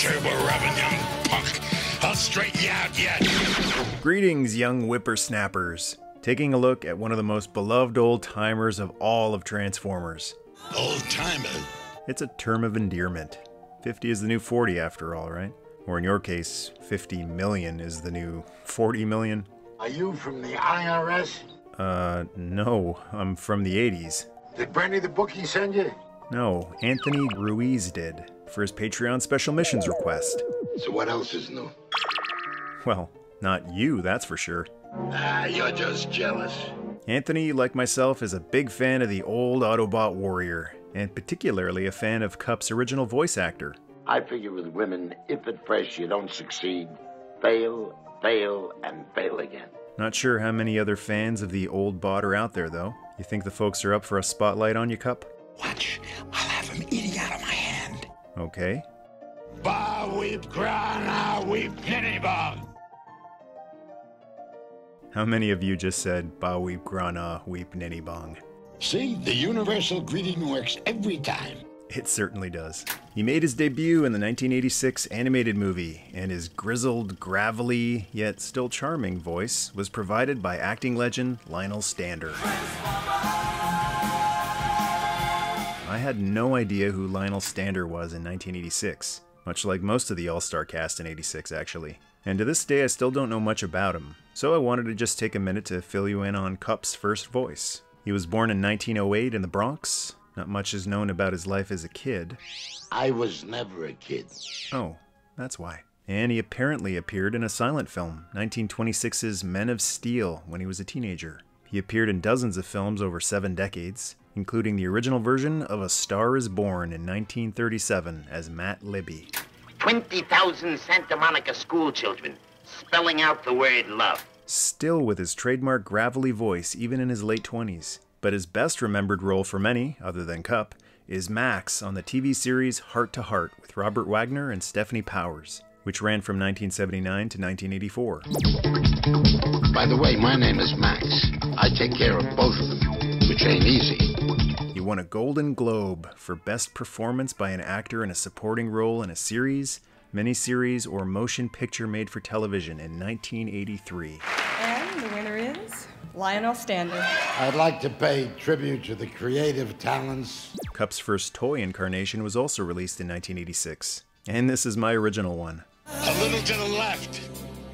turbo rubbing young punk. I'll straighten you out yet. Greetings, young whippersnappers. Taking a look at one of the most beloved old timers of all of Transformers. Old timer. It's a term of endearment. 50 is the new 40 after all, right? Or in your case, 50 million is the new 40 million? Are you from the IRS? Uh, no, I'm from the 80s. Did Brandy the bookie send you? No, Anthony Ruiz did, for his Patreon special missions request. So what else is new? Well, not you, that's for sure. Ah, you're just jealous. Anthony, like myself, is a big fan of the old Autobot warrior, and particularly a fan of Kup's original voice actor. I figure with women, if at first you don't succeed, fail, fail, and fail again. Not sure how many other fans of the old bot are out there, though. You think the folks are up for a spotlight on you, Kup? Watch. I'll have him eating Okay. Ba weep grana weep. How many of you just said Ba weep grana weep ninny bong? See, the universal greeting works every time. It certainly does. He made his debut in the 1986 animated movie, and his grizzled, gravelly, yet still charming voice was provided by acting legend Lionel Stander. I had no idea who Lionel Stander was in 1986, much like most of the All Star cast in 86, actually. And to this day, I still don't know much about him, so I wanted to just take a minute to fill you in on Kup's first voice. He was born in 1908 in the Bronx. Not much is known about his life as a kid. I was never a kid. Oh, that's why. And he apparently appeared in a silent film, 1926's Men of Steel, when he was a teenager. He appeared in dozens of films over seven decades, including the original version of A Star is Born in 1937 as Matt Libby. 20,000 Santa Monica school children spelling out the word love. Still with his trademark gravelly voice even in his late 20s. But his best remembered role for many, other than Kup, is Max on the TV series Hart to Hart with Robert Wagner and Stefanie Powers, which ran from 1979 to 1984. By the way, my name is Max. I take care of both of them, which ain't easy. He won a Golden Globe for Best Performance by an Actor in a Supporting Role in a Series, Miniseries, or Motion Picture Made for Television in 1983. And the winner is Lionel Stander. I'd like to pay tribute to the creative talents. Kup's first toy incarnation was also released in 1986. And this is my original one. A little to the left.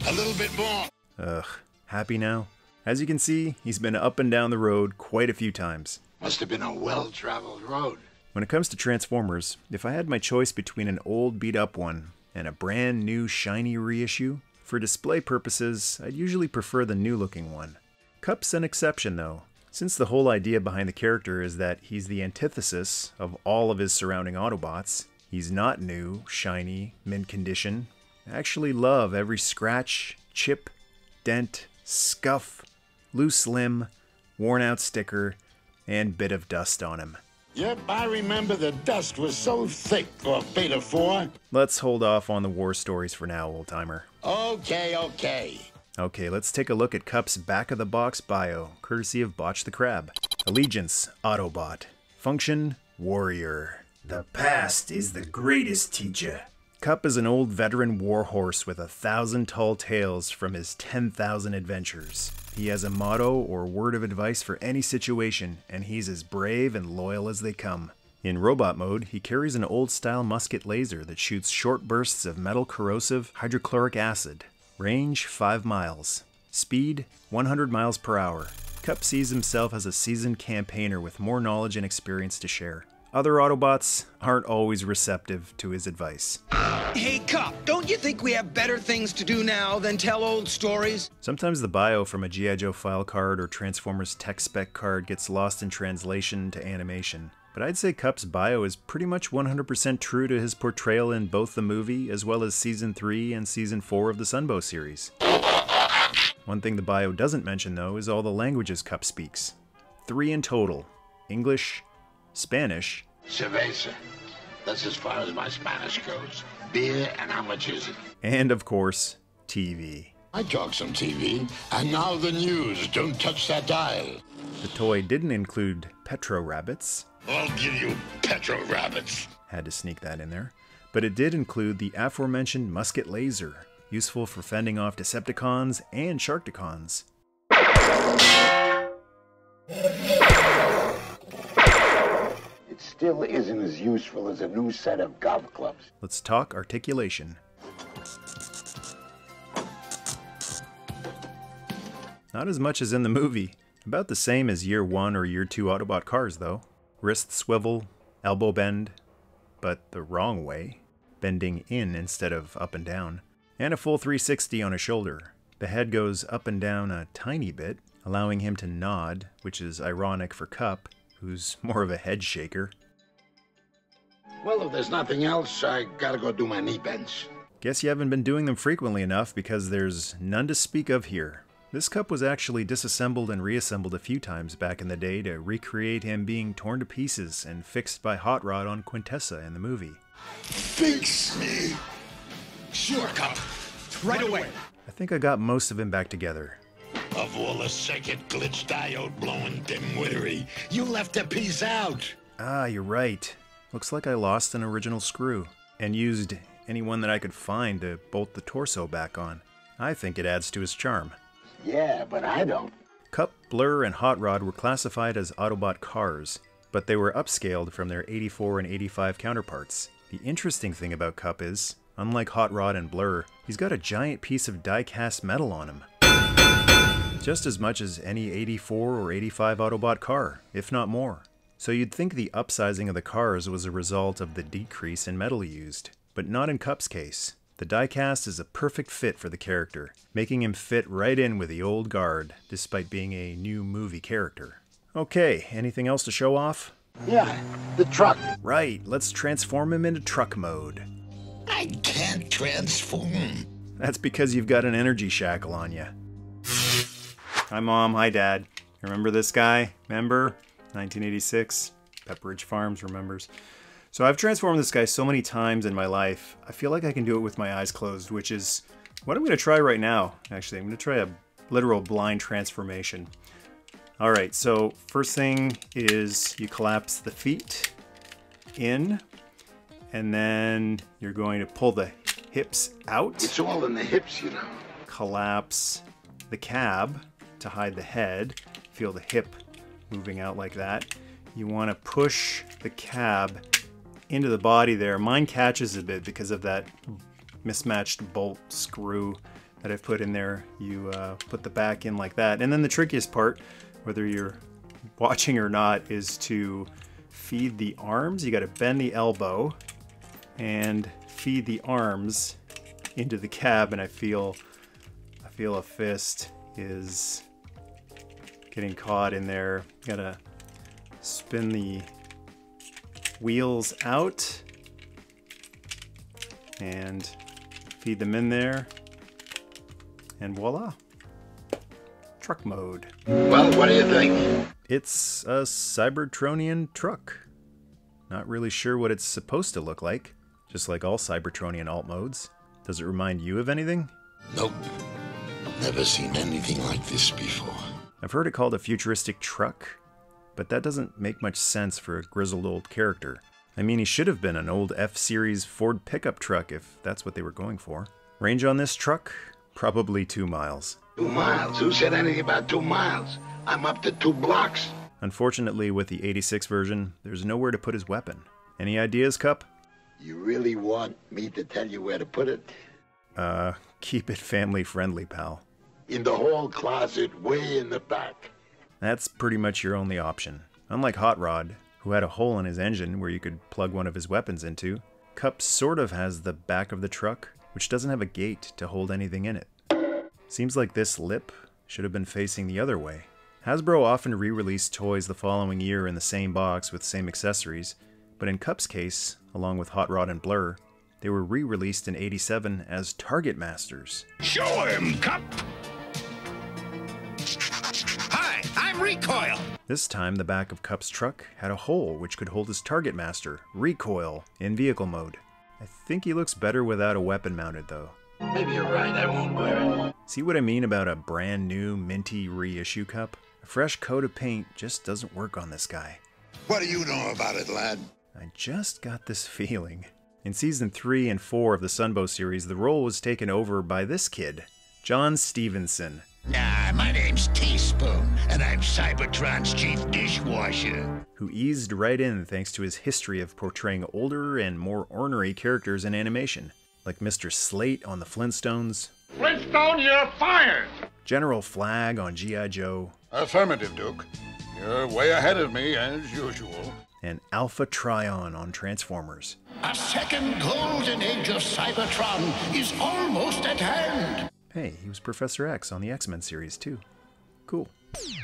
A little bit more. Ugh. Happy now? As you can see, he's been up and down the road quite a few times. Must have been a well traveled road. When it comes to Transformers, if I had my choice between an old beat up one and a brand new shiny reissue, for display purposes, I'd usually prefer the new looking one. Kup's an exception though, since the whole idea behind the character is that he's the antithesis of all of his surrounding Autobots. He's not new, shiny, mint condition. I actually love every scratch, chip, dent, scuff, loose limb, worn out sticker, and bit of dust on him. Yep, I remember the dust was so thick for Beta 4. Let's hold off on the war stories for now, old timer. Okay, okay. Okay, let's take a look at Kup's back of the box bio, courtesy of Botch the Crab. Allegiance, Autobot. Function, Warrior. The past is the greatest teacher. Kup is an old veteran warhorse with a thousand tall tales from his 10,000 adventures. He has a motto or word of advice for any situation, and he's as brave and loyal as they come. In robot mode, he carries an old style musket laser that shoots short bursts of metal corrosive hydrochloric acid. Range 5 miles. Speed 100 miles per hour. Kup sees himself as a seasoned campaigner with more knowledge and experience to share. Other Autobots aren't always receptive to his advice. Hey, Kup, don't you think we have better things to do now than tell old stories? Sometimes the bio from a G.I. Joe file card or Transformers tech spec card gets lost in translation to animation. But I'd say Kup's bio is pretty much 100% true to his portrayal in both the movie as well as Season 3 and Season 4 of the Sunbow series. One thing the bio doesn't mention, though, is all the languages Kup speaks. Three in total English, Spanish, Cerveza. That's as far as my Spanish goes. Beer, and how much is it? and of course, TV. I talk some TV. And now the news. Don't touch that dial. The toy didn't include Petro Rabbits, I'll give you petro rabbits. had to sneak that in there, but it did include the aforementioned musket laser, useful for fending off Decepticons and Sharkticons. It still isn't as useful as a new set of golf clubs. Let's talk articulation. Not as much as in the movie. About the same as year 1 or year 2 Autobot cars, though. Wrist swivel, elbow bend, but the wrong way, bending in instead of up and down. And a full 360 on a shoulder. The head goes up and down a tiny bit, allowing him to nod, which is ironic for Kup, who's more of a head shaker. Well, if there's nothing else, I gotta go do my knee bends. Guess you haven't been doing them frequently enough because there's none to speak of here. This Kup was actually disassembled and reassembled a few times back in the day to recreate him being torn to pieces and fixed by Hot Rod on Quintessa in the movie. Fix me! Sure, Kup. Right away. I think I got most of him back together. Of all the circuit glitch diode blowing dimwittery, you left a piece out. Ah, you're right. Looks like I lost an original screw and used any one that I could find to bolt the torso back on. I think it adds to his charm. Yeah, but I don't. Kup, Blurr, and Hot Rod were classified as Autobot cars, but they were upscaled from their 84 and 85 counterparts. The interesting thing about Kup is, unlike Hot Rod and Blurr, he's got a giant piece of die-cast metal on him. Just as much as any 84 or 85 Autobot car, if not more. So you'd think the upsizing of the cars was a result of the decrease in metal used, but not in Kup's case. The diecast is a perfect fit for the character, making him fit right in with the old guard, despite being a new movie character. Okay, anything else to show off? Yeah, the truck. Right, let's transform him into truck mode. I can't transform. That's because you've got an energy shackle on you. Hi, Mom. Hi, Dad. Remember this guy? Remember? 1986. Pepperidge Farms remembers. So I've transformed this guy so many times in my life, I feel like I can do it with my eyes closed, which is what I'm going to try right now. Actually, I'm going to try a literal blind transformation. All right, so first thing is you collapse the feet in, and then you're going to pull the hips out It's all in the hips, you know. collapse the cab to hide the head. Feel the hip moving out like that. You want to push the cab into the body there. Mine catches a bit because of that mismatched bolt screw that I've put in there. You uh, put the back in like that. And then the trickiest part, whether you're watching or not, is to feed the arms. You got to bend the elbow and feed the arms into the cab and I feel I feel a fist is getting caught in there. Gotta spin the wheels out and feed them in there and voila truck mode Well, what do you think? it's a cybertronian truck not really sure what it's supposed to look like just like all cybertronian alt modes does it remind you of anything Nope. Never seen anything like this before. I've heard it called a futuristic truck, but that doesn't make much sense for a grizzled old character. I mean, he should have been an old F Series Ford pickup truck if that's what they were going for. Range on this truck? Probably two miles. Two miles. Who said anything about two miles? I'm up to two blocks. Unfortunately, with the 86 version, there's nowhere to put his weapon. Any ideas, Kup? You really want me to tell you where to put it? Uh, keep it family friendly, pal. In the hall closet, way in the back. That's pretty much your only option. Unlike Hot Rod, who had a hole in his engine where you could plug one of his weapons into, Kup sort of has the back of the truck, which doesn't have a gate to hold anything in it. Seems like this lip should have been facing the other way. Hasbro often re released toys the following year in the same box with same accessories, but in Kup's case, along with Hot Rod and Blurr, they were re released in 87 as Target Masters. Show him, Kup! Recoil. This time, the back of Kup's truck had a hole which could hold his Target Master, Recoil, in vehicle mode. I think he looks better without a weapon mounted, though. Maybe you're right. I won't wear it. See what I mean about a brand new, minty reissue Kup? A fresh coat of paint just doesn't work on this guy. What do you know about it, lad? I just got this feeling. In season 3 and 4 of the Sunbow series, the role was taken over by this kid, John Stephenson. Ah, my name's Teaspoon, and I'm Cybertron's chief dishwasher. who eased right in thanks to his history of portraying older and more ornery characters in animation, like Mr. Slate on The Flintstones, Flintstone, you're fired! General Flag on G.I. Joe, Affirmative, Duke. You're way ahead of me, as usual. and Alpha Trion on Transformers. A second golden age of Cybertron is almost at hand. Hey, he was Professor X on the X Men series too. Cool.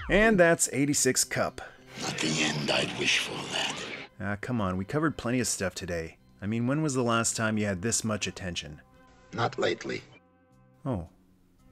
And that's 86 Kup. Not the end I'd wish for that. Ah, come on, we covered plenty of stuff today. I mean, when was the last time you had this much attention? Not lately. Oh,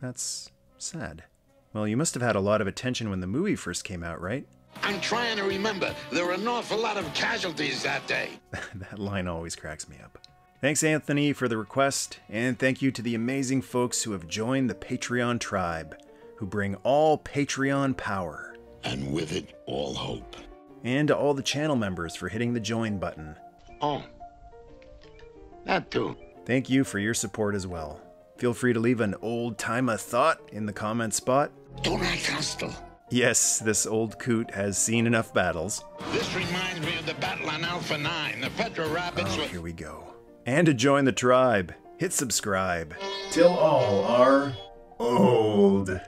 that's sad. Well, you must have had a lot of attention when the movie first came out, right? I'm trying to remember. There were an awful lot of casualties that day. that line always cracks me up. Thanks, Anthony, for the request, and thank you to the amazing folks who have joined the Patreon tribe, who bring all Patreon power, And with it, all hope. and to all the channel members for hitting the join button. Oh. That too. Thank you for your support as well. Feel free to leave an old time timer thought in the comment spot. Don't act hostile. Yes, this old coot has seen enough battles. This reminds me of the battle on Alpha 9. The Petro Rabbits Oh, were... here we go. And to join the tribe, hit subscribe. Till all are old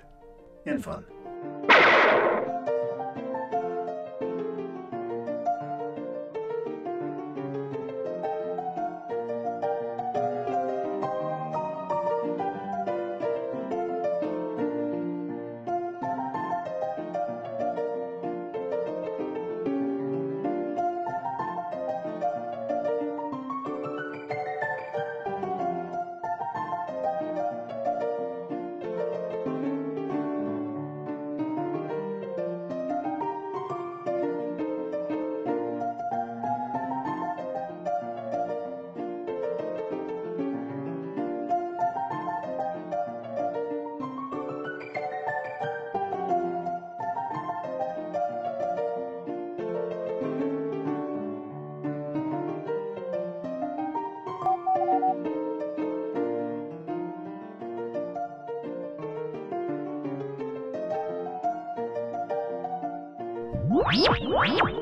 and fun. What?